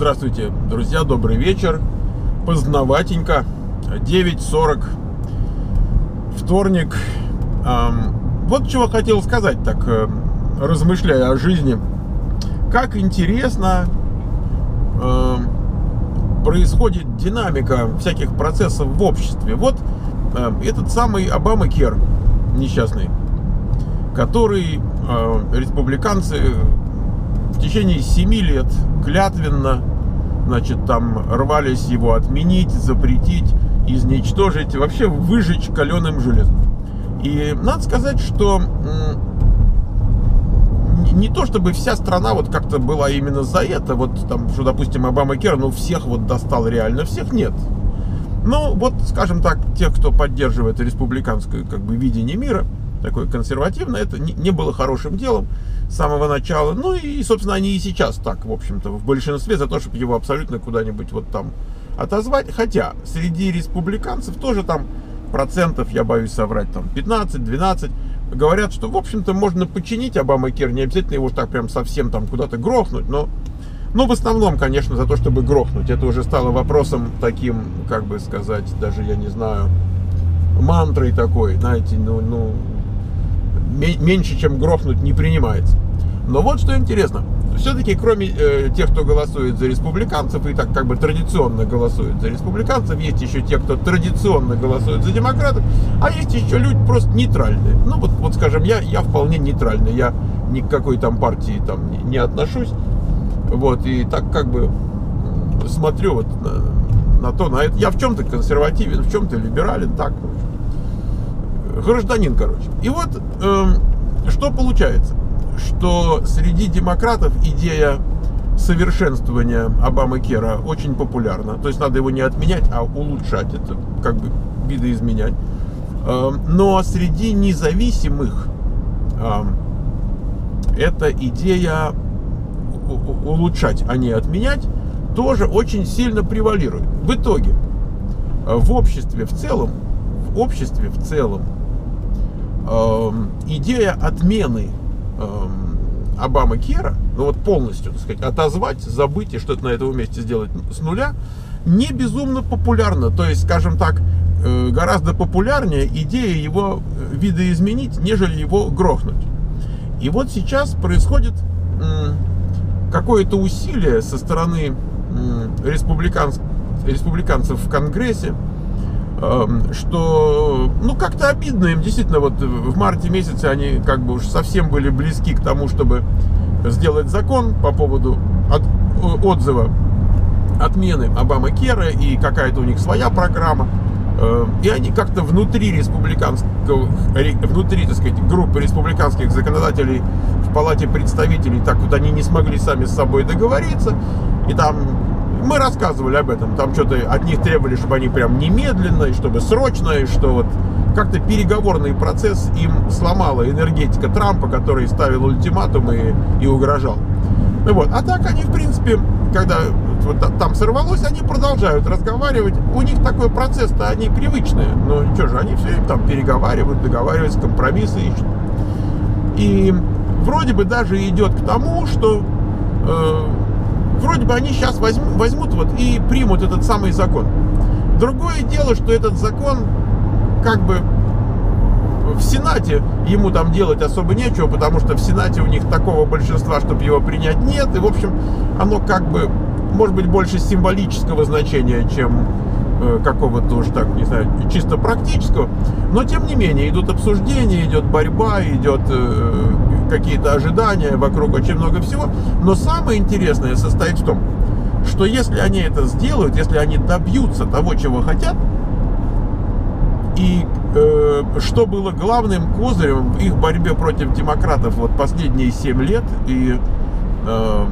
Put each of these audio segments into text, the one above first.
Здравствуйте, друзья, добрый вечер. Поздноватенько, 9.40, вторник. Вот чего хотел сказать, так, э, размышляя о жизни. Как интересно происходит динамика всяких процессов в обществе. Вот этот самый Обама Кер несчастный, который республиканцы в течение 7 лет клятвенно, значит, там рвались его отменить, запретить, изничтожить, вообще выжечь каленым железом. И надо сказать, что не то чтобы вся страна вот как-то была именно за это, вот там, что, допустим, Обама Кер, ну, всех вот достал реально, всех нет. Ну, вот, скажем так, тех, кто поддерживает республиканское, как бы, видение мира, такое консервативное, это не, было хорошим делом с самого начала. Ну и, собственно, они и сейчас так, в общем-то, в большинстве за то, чтобы его абсолютно куда-нибудь вот там отозвать. Хотя среди республиканцев тоже там процентов, я боюсь соврать, там 15-12, говорят, что, в общем-то, можно починить Обама Кер, не обязательно его так прям совсем там куда-то грохнуть, но, ну, в основном, конечно, за то, чтобы грохнуть. Это уже стало вопросом таким, как бы сказать, даже, я не знаю, мантрой такой, знаете, ну, ну, меньше, чем грохнуть, не принимается. Но вот что интересно. Все-таки, кроме э, тех, кто голосует за республиканцев и так как бы традиционно голосует за республиканцев, есть еще те, кто традиционно голосует за демократов, а есть еще люди просто нейтральные. Ну вот, вот скажем, я, я вполне нейтральный, я ни к какой там партии там не, не отношусь. Вот, и так как бы смотрю вот на, на то, на это. Я в чем-то консервативен, в чем-то либерален, так, гражданин, короче. И вот э, что получается? Что среди демократов идея совершенствования Обамы Кера очень популярна. То есть надо его не отменять, а улучшать. Это как бы видоизменять. Э, но среди независимых э, эта идея улучшать, а не отменять, тоже очень сильно превалирует. В итоге э, в обществе в целом, в обществе в целом Эм, идея отмены эм, Обама Кера, ну вот полностью, так сказать, отозвать, забыть и что-то на этом месте сделать с нуля, не безумно популярна. То есть, скажем так, э, гораздо популярнее идея его э, видоизменить, нежели его грохнуть. И вот сейчас происходит какое-то усилие со стороны республиканцев в Конгрессе, Эм, что, ну, как-то обидно им, действительно, вот в марте месяце они как бы уж совсем были близки к тому, чтобы сделать закон по поводу от, отзыва отмены Обама Кера и какая-то у них своя программа. Эм, и они как-то внутри республиканского, внутри, так сказать, группы республиканских законодателей в Палате представителей, так вот они не смогли сами с собой договориться. И там мы рассказывали об этом. Там что-то от них требовали, чтобы они прям немедленно, и чтобы срочно, и что вот как-то переговорный процесс им сломала энергетика Трампа, который ставил ультиматум и, и угрожал. Ну вот. А так они, в принципе, когда вот там сорвалось, они продолжают разговаривать. У них такой процесс-то, они привычные. Но что же, они все время там переговаривают, договариваются, компромиссы ищут. И вроде бы даже идет к тому, что э, вроде бы они сейчас возьмут, возьмут вот и примут этот самый закон. Другое дело, что этот закон как бы в Сенате ему там делать особо нечего, потому что в Сенате у них такого большинства, чтобы его принять, нет. И, в общем, оно как бы, может быть, больше символического значения, чем э, какого-то уж так, не знаю, чисто практического. Но, тем не менее, идут обсуждения, идет борьба, идет э, какие-то ожидания, вокруг очень много всего. Но самое интересное состоит в том, что если они это сделают, если они добьются того, чего хотят, и э, что было главным козырем в их борьбе против демократов вот последние 7 лет, и э,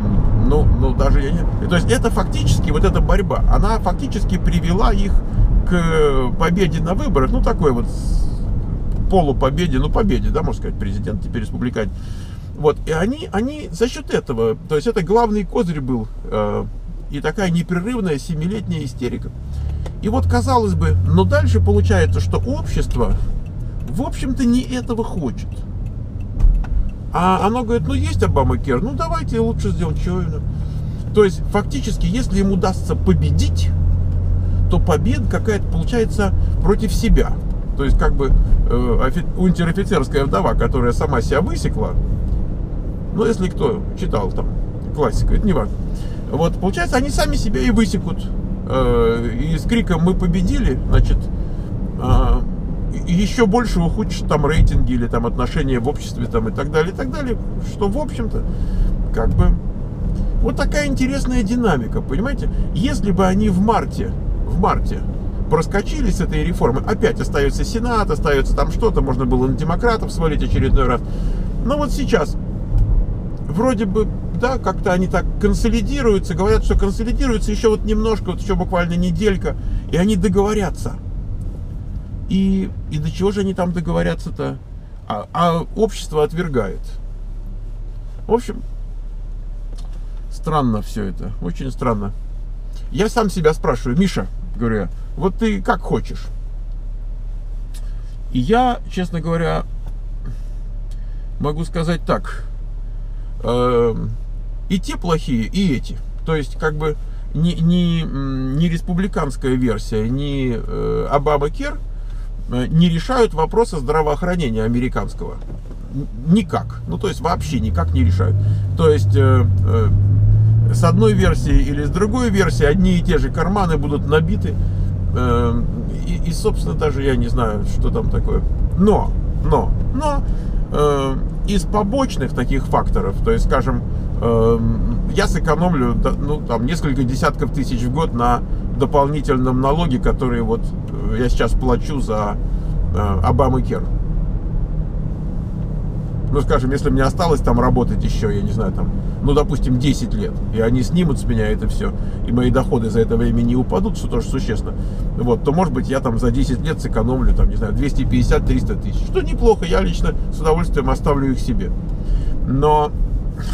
ну, ну даже я не... То есть это фактически, вот эта борьба, она фактически привела их к победе на выборах, ну такой вот полупобеде, ну победе, да, можно сказать, президент теперь республиканец. Вот, и они, они за счет этого, то есть это главный козырь был, э, и такая непрерывная семилетняя истерика. И вот, казалось бы, но дальше получается, что общество, в общем-то, не этого хочет. А оно говорит, ну есть Обама Кер, ну давайте лучше сделаем, что То есть, фактически, если им удастся победить, то победа какая-то получается против себя. То есть, как бы, э, унтер-офицерская вдова, которая сама себя высекла, ну, если кто читал там классика, это не важно. Вот, получается, они сами себя и высекут. Э, и с криком «Мы победили», значит, э, еще больше ухудшит там рейтинги или там отношения в обществе там и так далее, и так далее, что, в общем-то, как бы, вот такая интересная динамика, понимаете? Если бы они в марте, в марте проскочили с этой реформы, опять остается Сенат, остается там что-то, можно было на демократов свалить очередной раз. Но вот сейчас вроде бы, да, как-то они так консолидируются, говорят, что консолидируются еще вот немножко, вот еще буквально неделька, и они договорятся. И, и до чего же они там договорятся-то? А, а общество отвергает. В общем, странно все это, очень странно. Я сам себя спрашиваю, Миша, говорю вот ты как хочешь? И я, честно говоря, могу сказать так, э, и те плохие, и эти. То есть, как бы, не, не, не республиканская версия, не э, Обама Кер э, не решают вопросы здравоохранения американского. Никак. Ну, то есть, вообще никак не решают. То есть, э, э, с одной версии или с другой версии одни и те же карманы будут набиты. Э, и, и, собственно, даже я не знаю, что там такое. Но, но, но э, из побочных таких факторов, то есть, скажем, э, я сэкономлю ну, там, несколько десятков тысяч в год на дополнительном налоге, который вот я сейчас плачу за Обама Кер ну, скажем, если мне осталось там работать еще, я не знаю, там, ну, допустим, 10 лет, и они снимут с меня это все, и мои доходы за это время не упадут, что тоже существенно, вот, то, может быть, я там за 10 лет сэкономлю, там, не знаю, 250-300 тысяч, что неплохо, я лично с удовольствием оставлю их себе. Но,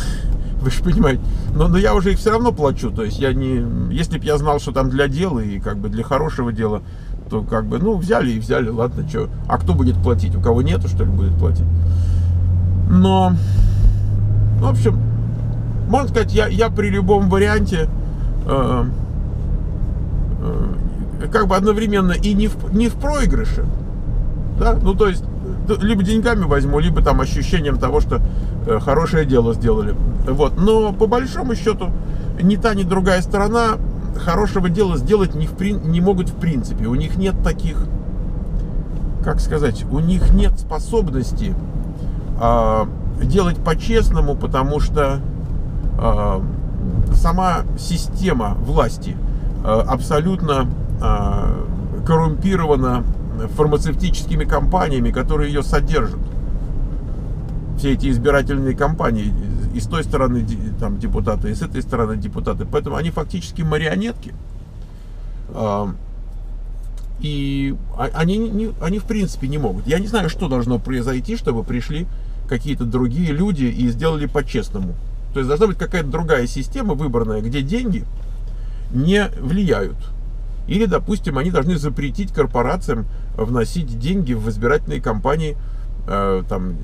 вы же понимаете, но, но я уже их все равно плачу, то есть я не, если бы я знал, что там для дела и как бы для хорошего дела, то как бы, ну, взяли и взяли, ладно, что, а кто будет платить, у кого нету, что ли, будет платить? Но, в общем, можно сказать, я, я при любом варианте э, э, как бы одновременно и не в, не в проигрыше. Да? Ну, то есть, либо деньгами возьму, либо там ощущением того, что э, хорошее дело сделали. Вот. Но по большому счету ни та, ни другая сторона хорошего дела сделать не, в, не могут в принципе. У них нет таких, как сказать, у них нет способности делать по-честному, потому что а, сама система власти а, абсолютно коррумпирована фармацевтическими компаниями, которые ее содержат. Все эти избирательные кампании, и с той стороны там, депутаты, и с этой стороны депутаты. Поэтому они фактически марионетки. И они, они в принципе не могут. Я не знаю, что должно произойти, чтобы пришли какие-то другие люди и сделали по-честному. То есть должна быть какая-то другая система выбранная, где деньги не влияют. Или, допустим, они должны запретить корпорациям вносить деньги в избирательные кампании э, там,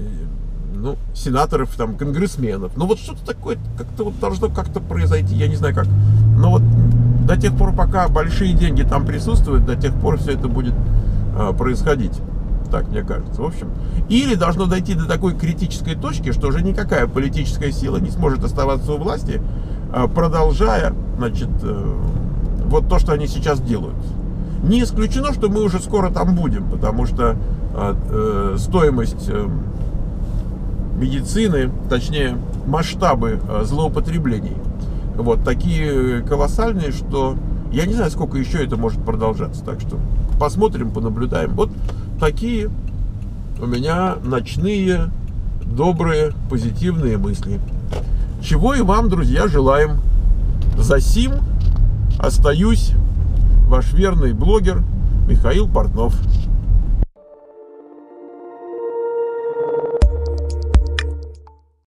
ну, сенаторов, там, конгрессменов. Ну вот что-то такое как-то вот должно как-то произойти, я не знаю как. Но вот до тех пор, пока большие деньги там присутствуют, до тех пор все это будет э, происходить так мне кажется. В общем, или должно дойти до такой критической точки, что уже никакая политическая сила не сможет оставаться у власти, а, продолжая, значит, э, вот то, что они сейчас делают. Не исключено, что мы уже скоро там будем, потому что а, э, стоимость э, медицины, точнее масштабы злоупотреблений, вот такие колоссальные, что я не знаю, сколько еще это может продолжаться. Так что посмотрим, понаблюдаем. Вот такие у меня ночные, добрые, позитивные мысли. Чего и вам, друзья, желаем. За сим остаюсь ваш верный блогер Михаил Портнов.